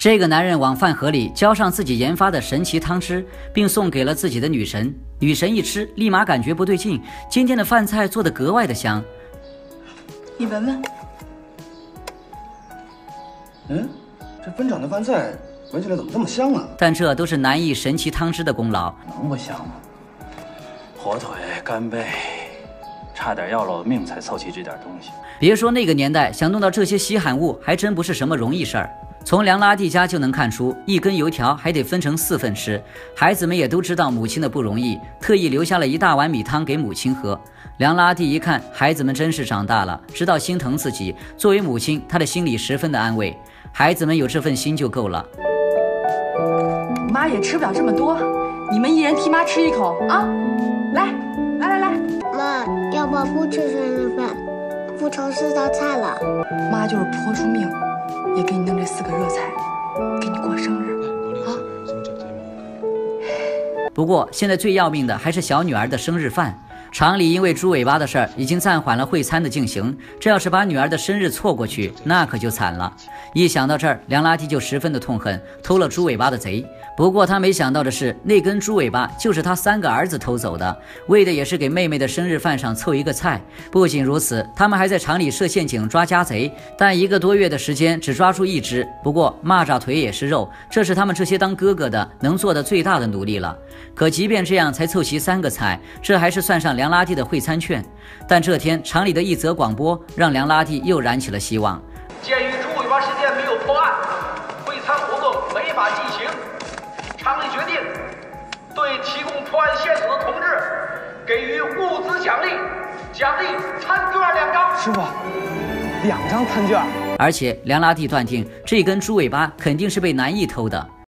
这个男人往饭盒里浇上自己研发的神奇汤汁，并送给了自己的女神。女神一吃，立马感觉不对劲，今天的饭菜做得格外的香。你闻闻，嗯，这分厂的饭菜闻起来怎么这么香啊？但这都是南艺神奇汤汁的功劳。能不香吗？火腿、干贝，差点要了我命才凑齐这点东西。别说那个年代，想弄到这些稀罕物，还真不是什么容易事儿。从梁拉蒂家就能看出，一根油条还得分成四份吃。孩子们也都知道母亲的不容易，特意留下了一大碗米汤给母亲喝。梁拉蒂一看，孩子们真是长大了，知道心疼自己。作为母亲，她的心里十分的安慰。孩子们有这份心就够了。妈也吃不了这么多，你们一人替妈吃一口啊！来，来来来，妈，要不不吃生日饭，不愁四道菜了。妈就是豁出命。也给你弄这四个热菜，给你过生日啊！不过现在最要命的还是小女儿的生日饭。厂里因为猪尾巴的事儿，已经暂缓了会餐的进行。这要是把女儿的生日错过去，那可就惨了。一想到这儿，梁拉蒂就十分的痛恨偷了猪尾巴的贼。不过他没想到的是，那根猪尾巴就是他三个儿子偷走的，为的也是给妹妹的生日饭上凑一个菜。不仅如此，他们还在厂里设陷阱抓家贼，但一个多月的时间只抓住一只。不过蚂蚱腿也是肉，这是他们这些当哥哥的能做的最大的努力了。可即便这样，才凑齐三个菜，这还是算上。梁拉蒂的会餐券，但这天厂里的一则广播让梁拉蒂又燃起了希望。鉴于猪尾巴事件没有破案，会餐活动没法进行，厂里决定对提供破案线索的同志给予物资奖励，奖励餐券两张。师傅，两张餐券。而且梁拉蒂断定这根猪尾巴肯定是被南艺偷的。